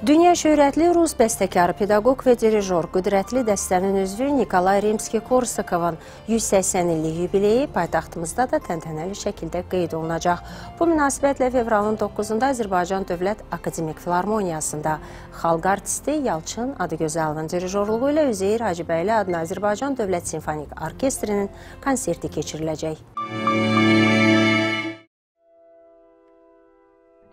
Dünya şöhrətli rus bəstəkarı, pedaqoq və dirijor, qüdrətli dəstənin üzvü Nikolay Rimski-Korsakovun 180 illik yubileyi paytaxtımızda da təntənəli şəkildə qeyd olunacaq. Bu münasibətlə fevralın 9-da Azərbaycan Dövlət Akademik Filarmoniyasında xalq artisti Yalçın Adıgözəlinin dirijorluğu ilə Üzeyir Hacıbəyli adına Azərbaycan Dövlət Simfonik Orkestrinin konserti keçiriləcək.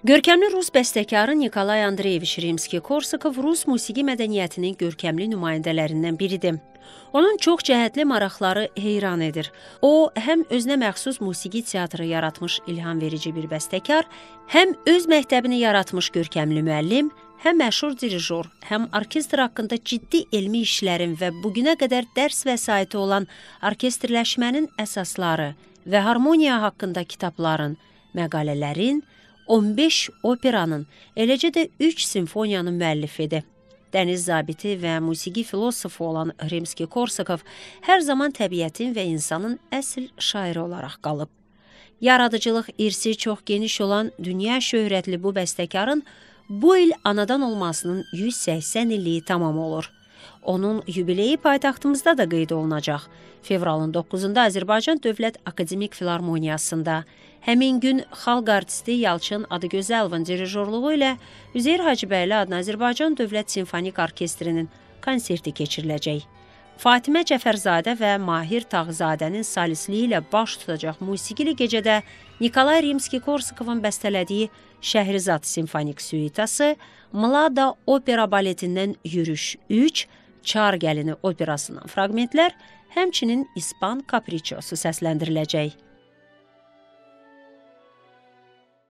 Görkəmli rus bəstəkarı Nikolay Andreyeviç Rimski-Korsakov rus musiqi mədəniyyətinin görkəmli nümayəndələrindən biridir. Onun çox cəhətli maraqları heyran edir. O, həm özünə məxsus musiqi teatrı yaratmış ilham verici bir bəstəkar, həm öz məktəbini yaratmış görkəmli müəllim, həm məşhur dirijor, həm orkestr haqqında ciddi elmi işlərin və bu günə qədər dərs vəsaiti olan orkestrləşmənin əsasları və harmoniya haqqında kitabların, məqalələrin, 15 operanın, eləcə də 3 simfoniyanın müəllifidir. Dəniz zabiti və musiqi filosofu olan Rimski-Korsakov hər zaman təbiətin və insanın əsl şairi olaraq qalıb. Yaradıcılıq irsi çox geniş olan dünya şöhrətli bu bəstəkarın bu il anadan olmasının 180 illiyi tamam olur. Onun yubileyi paytaxtımızda da qeyd olunacaq. Fevralın 9-da Azərbaycan Dövlət Akademik Filarmoniyasında Həmin gün xalq artisti Yalçın Adıgözəlovun dirijorluğu ilə Üzeyir Hacıbəyli adına Azərbaycan Dövlət Simfonik Orkestrinin konserti keçiriləcək. Fatimə Cəfərzadə və Mahir Tağzadənin salisliyi ilə baş tutacaq musiqili gecədə Nikolay Rimski-Korsakovun bəstələdiyi Şəhrizad simfonik suitası, Mlada opera baletindən Yürüş 3, Çar gəlini operasından fraqmentlər, həmçinin İspan Kapriçosu səsləndiriləcək.